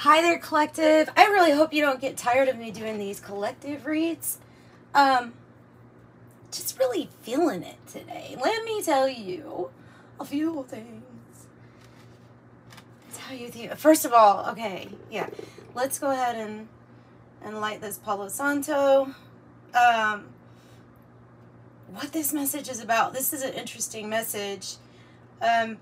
Hi there, collective. I really hope you don't get tired of me doing these collective reads. Um, just really feeling it today. Let me tell you a few things. Tell you the first of all, okay, yeah. Let's go ahead and and light this Palo Santo. Um, what this message is about. This is an interesting message. Um,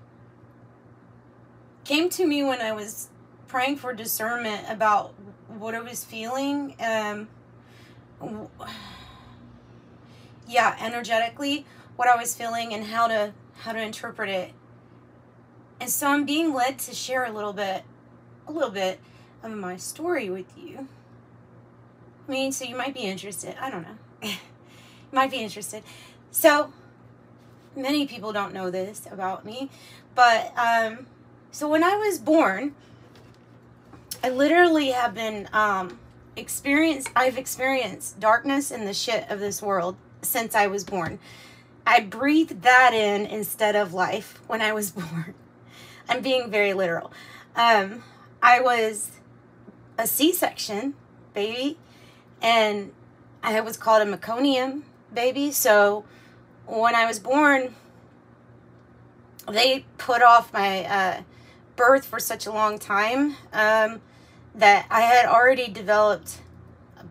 came to me when I was praying for discernment about what I was feeling. Um, yeah, energetically, what I was feeling and how to how to interpret it. And so I'm being led to share a little bit, a little bit of my story with you. I mean, so you might be interested. I don't know. you might be interested. So, many people don't know this about me, but um, so when I was born, I literally have been um, experienced. I've experienced darkness and the shit of this world since I was born. I breathed that in instead of life when I was born. I'm being very literal. Um, I was a C-section baby, and I was called a meconium baby. So when I was born, they put off my uh, birth for such a long time um, that I had already developed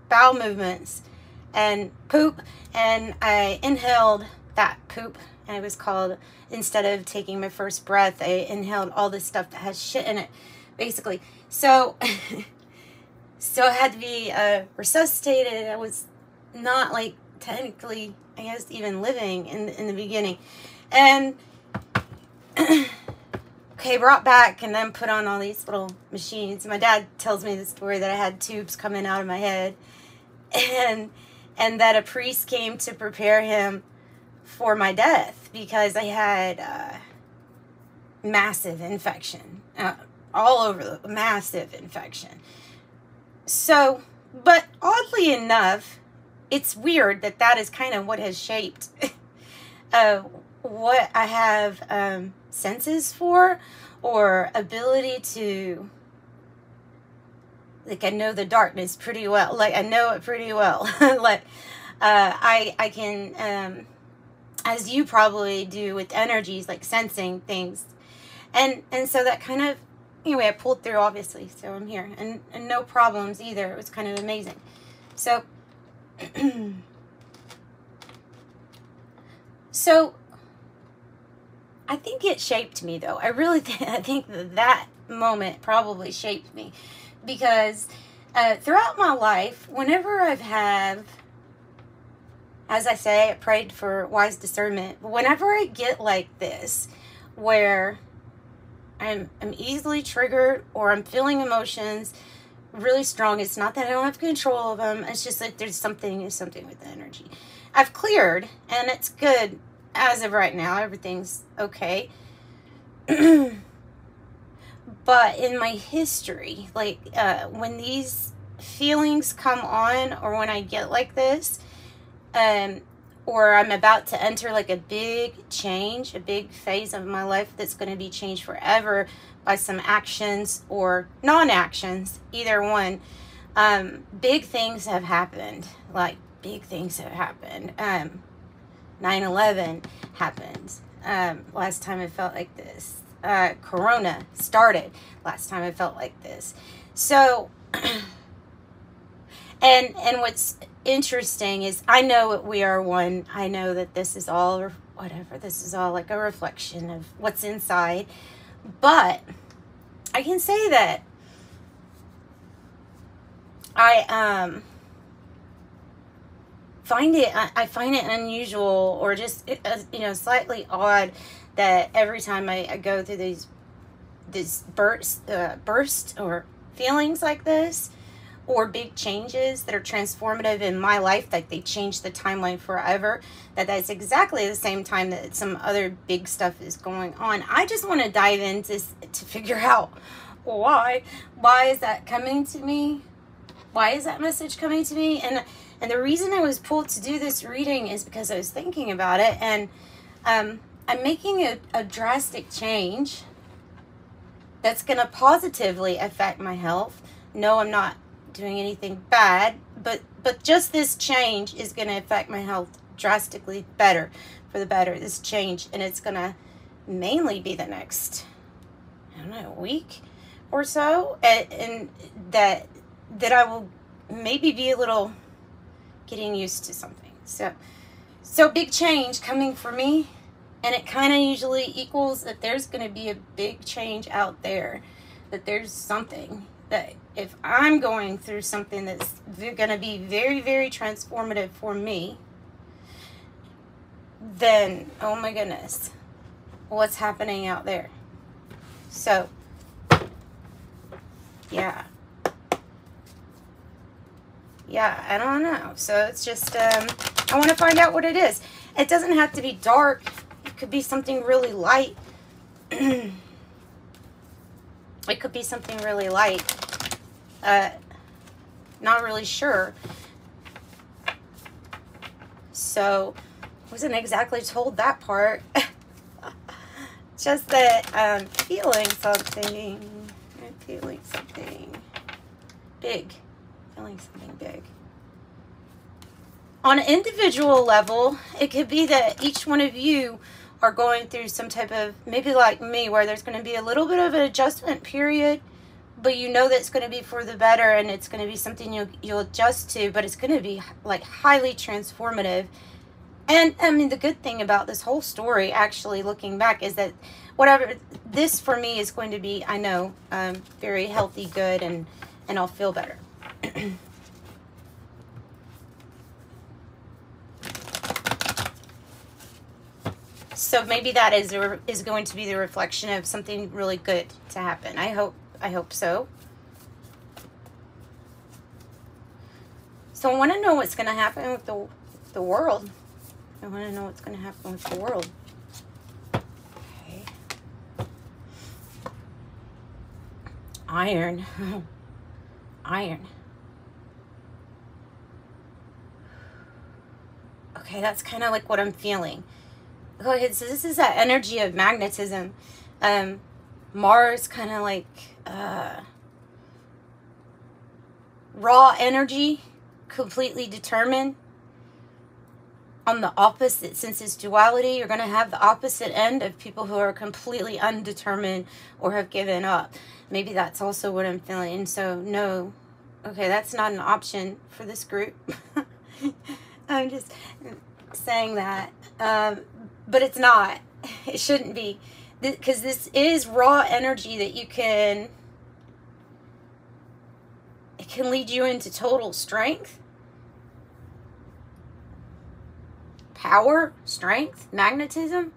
bowel movements and poop, and I inhaled that poop, and it was called, instead of taking my first breath, I inhaled all this stuff that has shit in it, basically. So, so I had to be uh, resuscitated. I was not like technically, I guess, even living in in the beginning, and okay, brought back and then put on all these little machines. My dad tells me the story that I had tubes coming out of my head, and and that a priest came to prepare him for my death because I had uh, massive infection uh, all over the massive infection. So, but oddly enough, it's weird that that is kind of what has shaped uh, what I have um, senses for or ability to like I know the darkness pretty well like I know it pretty well. Like uh, I I can um, as you probably do with energies like sensing things. And and so that kind of anyway I pulled through obviously so I'm here. And, and no problems either. It was kind of amazing. So so I think it shaped me though. I really I think that, moment probably shaped me because uh, throughout my life, whenever I've had, as I say, I prayed for wise discernment. Whenever I get like this, where I'm I'm easily triggered or I'm feeling emotions really strong. It's not that I don't have control of them. It's just that there's something something with the energy. I've cleared and it's good as of right now, everything's okay. but in my history, like uh, when these feelings come on, or when I get like this, um, or I'm about to enter like a big change, a big phase of my life that's going to be changed forever by some actions or non actions, either one. Um, big things have happened, like big things have happened. Um, 9-11 happened. Um, last time I felt like this. Uh, Corona started last time I felt like this. So, and and what's interesting is I know we are one. I know that this is all whatever. This is all like a reflection of what's inside. But I can say that I um find it I find it unusual or just uh, you know slightly odd that every time I, I go through these this burst uh, burst or feelings like this or big changes that are transformative in my life like they change the timeline forever that that's exactly the same time that some other big stuff is going on. I just want to dive into to figure out why why is that coming to me why is that message coming to me? And and the reason I was pulled to do this reading is because I was thinking about it. And um, I'm making a, a drastic change that's going to positively affect my health. No, I'm not doing anything bad, but but just this change is going to affect my health drastically better for the better. This change and it's going to mainly be the next I don't know, week or so and, and that that I will maybe be a little getting used to something. So so big change coming for me and it kind of usually equals that there's going to be a big change out there that there's something that if I'm going through something that's going to be very, very transformative for me, then, oh my goodness, what's happening out there? So, yeah. Yeah, I don't know. So it's just, um, I want to find out what it is. It doesn't have to be dark. It could be something really light. it could be something really light. Uh, not really sure. So, wasn't exactly told that part. Just that I'm feeling something. I'm feeling something big. Feeling something big. On an individual level, it could be that each one of you are going through some type of, maybe like me, where there's going to be a little bit of an adjustment period but you know that it's going to be for the better and it's going to be something you'll, you'll adjust to but it's going to be like highly transformative and i mean the good thing about this whole story actually looking back is that whatever this for me is going to be i know um, very healthy good and and i'll feel better so maybe that is is going to be the reflection of something really good to happen i hope I hope so. So I want to know what's going to happen with the, the world. I want to know what's going to happen with the world. Okay. Iron. Iron. Okay, that's kind of like what I'm feeling. Okay, so this is that energy of magnetism. Um, Mars kind of like uh, raw energy, completely determined. On the opposite, since it's duality, you're going to have the opposite end of people who are completely undetermined or have given up. Maybe that's also what I'm feeling. So, no, okay, that's not an option for this group. I'm just saying that. Um, but it's not. It shouldn't be because this is raw energy that you can it can lead you into total strength power strength magnetism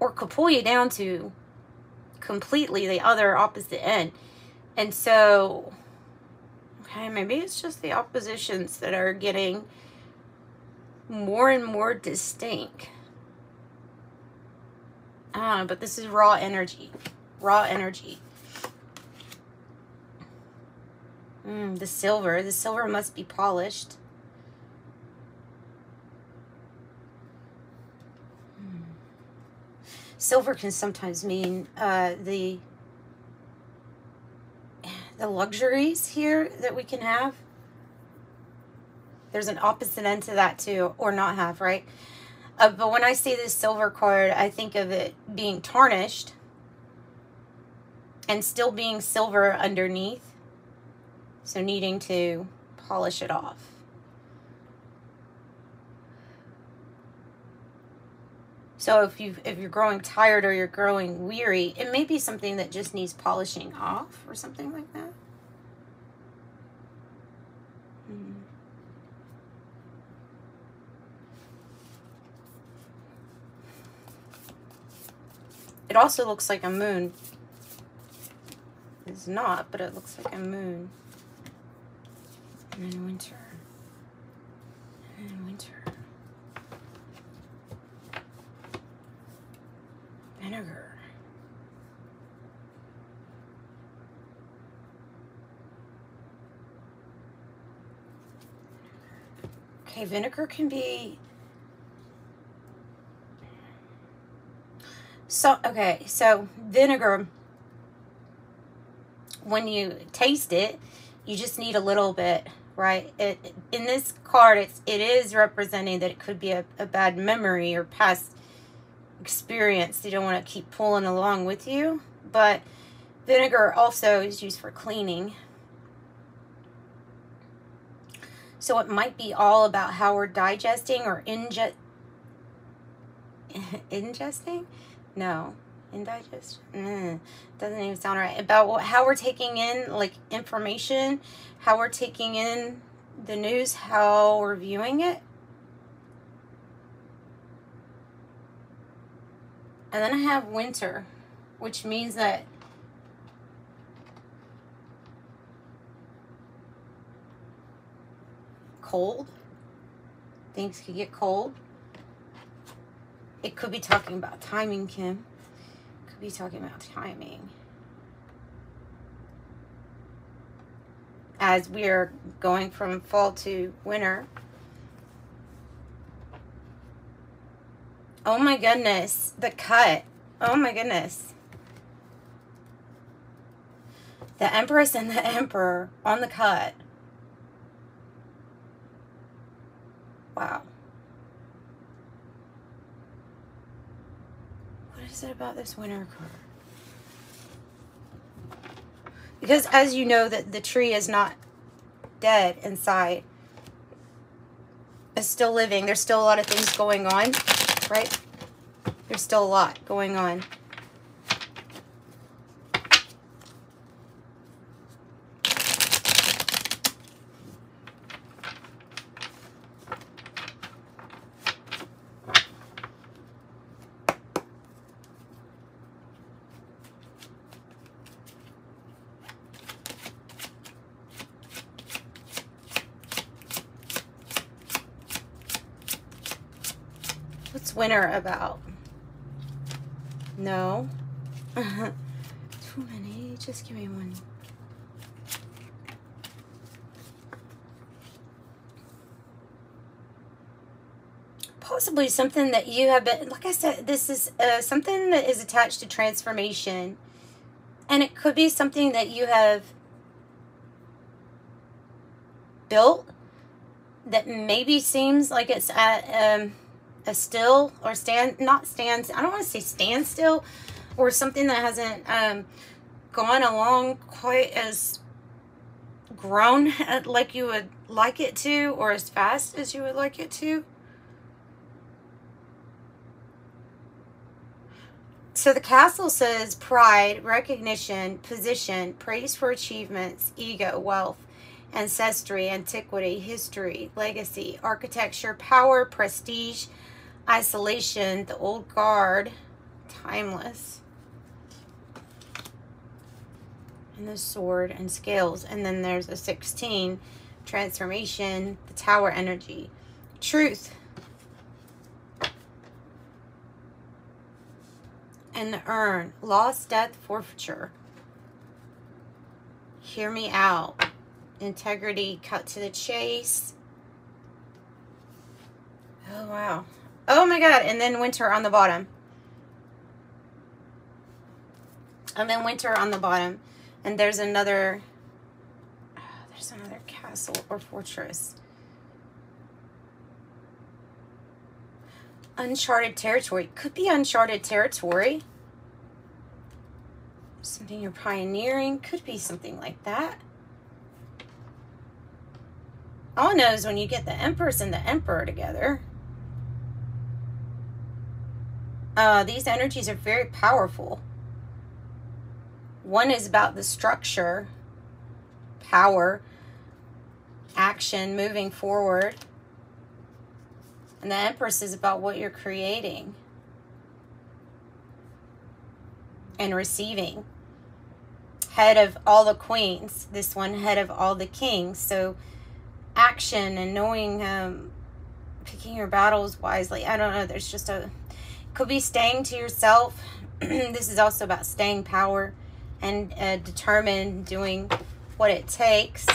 or could pull you down to completely the other opposite end and so okay maybe it's just the oppositions that are getting more and more distinct uh, but this is raw energy. Raw energy. Mm, the silver. The silver must be polished. Mm. Silver can sometimes mean uh, the the luxuries here that we can have. There's an opposite end to that too, or not have, right? Uh, but when I see this silver card, I think of it being tarnished and still being silver underneath. So needing to polish it off. So if you if you're growing tired or you're growing weary, it may be something that just needs polishing off or something like that. It also looks like a moon. It's not, but it looks like a moon. And then winter. And then winter. Vinegar. Okay, vinegar can be So, okay, so vinegar when you taste it, you just need a little bit, right? It in this card, it's it is representing that it could be a, a bad memory or past experience. You don't want to keep pulling along with you, but vinegar also is used for cleaning. So it might be all about how we're digesting or ingest ingesting? No. indigestion Mm, doesn't even sound right. About how we're taking in like information, how we're taking in the news, how we're viewing it. And then I have winter, which means that cold. Things could get cold. It could be talking about timing, Kim. Could be talking about timing. As we are going from fall to winter. Oh my goodness, the cut. Oh my goodness. The Empress and the Emperor on the cut. Wow. What is it about this winter card? Because as you know that the tree is not dead inside. It's still living. There's still a lot of things going on, right? There's still a lot going on. Winter about? No. Too many. Just give me one. Possibly something that you have been, like I said, this is uh, something that is attached to transformation. And it could be something that you have built that maybe seems like it's at, um, a still or stand, not stand, I don't want to say stand still or something that hasn't um, gone along quite as grown like you would like it to or as fast as you would like it to. So the castle says pride, recognition, position, praise for achievements, ego, wealth, ancestry, antiquity, history, legacy, architecture, power, prestige, isolation, the old guard, timeless, and the sword and scales. And then there's a 16, transformation, the tower energy, truth, and the urn, loss, death, forfeiture. Hear me out. Integrity, cut to the chase. Oh, wow. Oh my god, and then winter on the bottom. And then winter on the bottom. And there's another oh, there's another castle or fortress. Uncharted territory. Could be uncharted territory. Something you're pioneering. Could be something like that. All I know is when you get the Empress and the Emperor together. Uh, these energies are very powerful. One is about the structure, power, action, moving forward. And the Empress is about what you're creating and receiving. Head of all the queens, this one head of all the kings. So action and knowing, um, picking your battles wisely. I don't know. There's just a could be staying to yourself. this is also about staying power and uh, determined doing what it takes.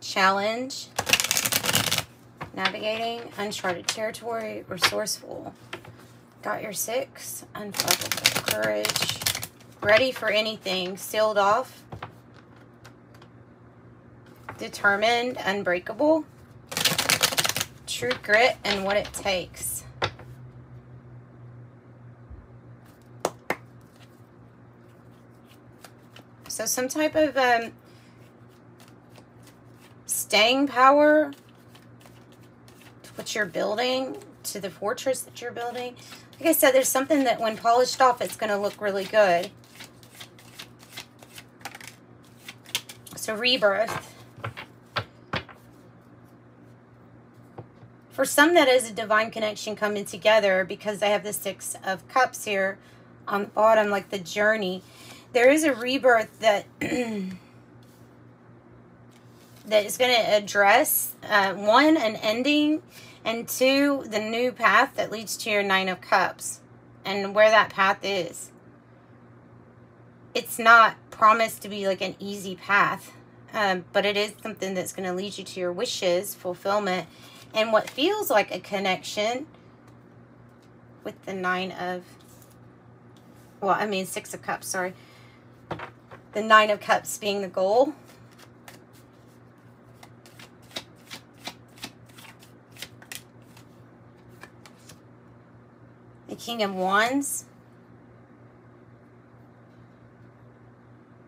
Challenge. navigating, uncharted territory, resourceful. Got your six, unflappable, courage, ready for anything, sealed off, determined, unbreakable, true grit, and what it takes. So some type of um, staying power to what you're building, to the fortress that you're building. Like I said, there's something that when polished off, it's going to look really good. So rebirth. For some, that is a divine connection coming together because I have the Six of Cups here on the bottom, like the journey. There is a rebirth that that is going to address uh, one, an ending, and two, the new path that leads to your Nine of Cups and where that path is. It's not promised to be like an easy path, um, but it is something that's going to lead you to your wishes, fulfillment, and what feels like a connection with the Nine of, well, I mean, Six of Cups, sorry. The Nine of Cups being the goal. the King of Wands.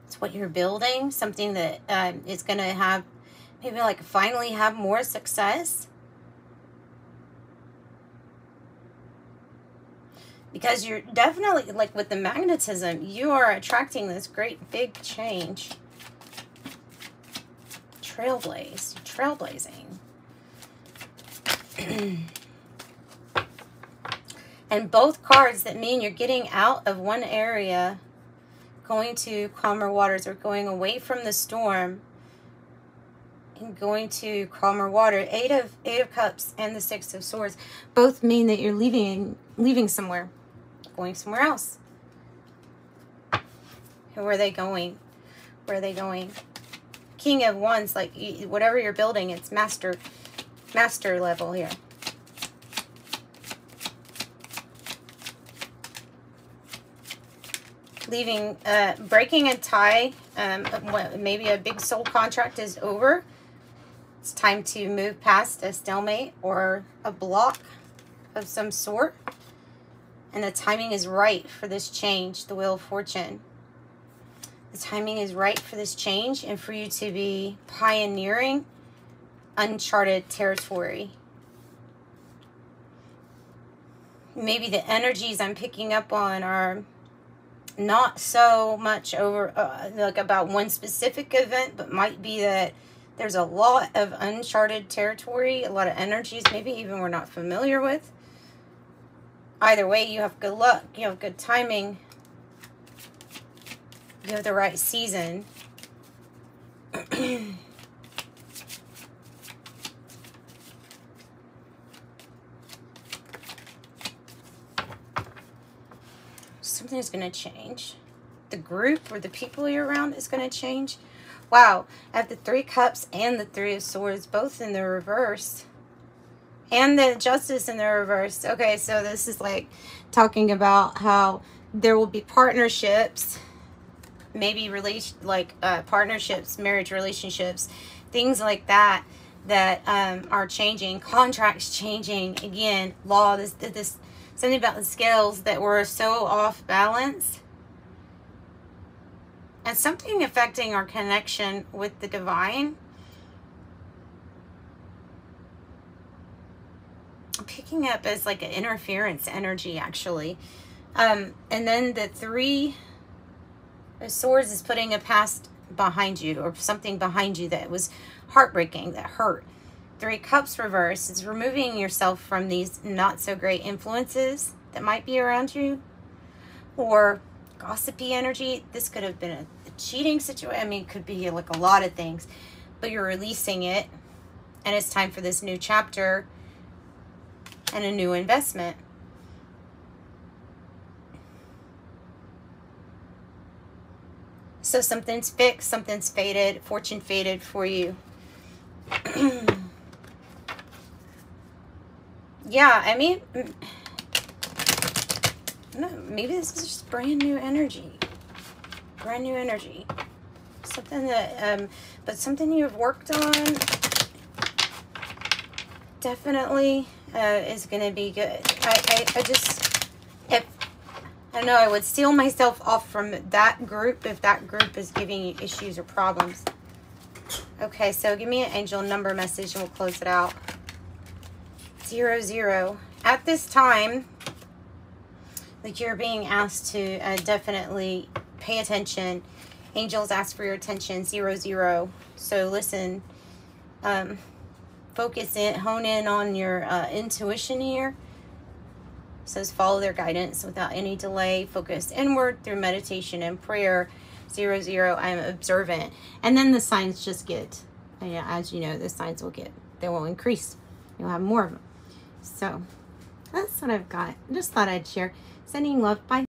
It's what you're building, something that um, is going to have, maybe like finally have more success. Because you're definitely, like with the magnetism, you are attracting this great big change. Trailblaze, trailblazing. And both cards that mean you're getting out of one area, going to calmer waters or going away from the storm and going to calmer water. Eight of Eight of Cups and the Six of Swords both mean that you're leaving leaving somewhere, going somewhere else. Where are they going? Where are they going? King of Wands, like whatever you're building, it's master master level here. leaving, uh, breaking a tie, um, maybe a big soul contract is over. It's time to move past a stalemate or a block of some sort. And the timing is right for this change, the Wheel of Fortune. The timing is right for this change and for you to be pioneering uncharted territory. Maybe the energies I'm picking up on are not so much over uh, like about one specific event, but might be that there's a lot of uncharted territory, a lot of energies, maybe even we're not familiar with. Either way, you have good luck, you have good timing, you have the right season. something is going to change. The group or the people you're around is going to change. Wow, I have the Three Cups and the Three of Swords both in the reverse. And the Justice in the reverse. Okay, so this is like talking about how there will be partnerships, maybe relation like uh, partnerships, marriage relationships, things like that that um, are changing, contracts changing. Again, law, this, this something about the scales that were so off balance and something affecting our connection with the divine. Picking up as like an interference energy actually. Um, and then the three the swords is putting a past behind you or something behind you that was heartbreaking, that hurt. Three Cups reverse is removing yourself from these not so great influences that might be around you or gossipy energy. This could have been a, a cheating situation. I mean, it could be like a lot of things, but you're releasing it and it's time for this new chapter and a new investment. So something's fixed, something's faded, fortune faded for you. yeah, I mean, maybe this is just brand new energy. Brand new energy. Something that, um, but something you've worked on definitely uh, is going to be good. I, I, I just, if, I know I would seal myself off from that group if that group is giving you issues or problems. Okay, so give me an angel number message and we'll close it out. Zero, zero. At this time, like you're being asked to uh, definitely pay attention. Angels ask for your attention. Zero, zero. So listen. Um, focus in, hone in on your uh, intuition here. It says follow their guidance without any delay. Focus inward through meditation and prayer. Zero, zero. I'm observant. And then the signs just get, as you know, the signs will get, they will increase. You'll have more of them. So that's what I've got. Just thought I'd share. Sending love. Bye.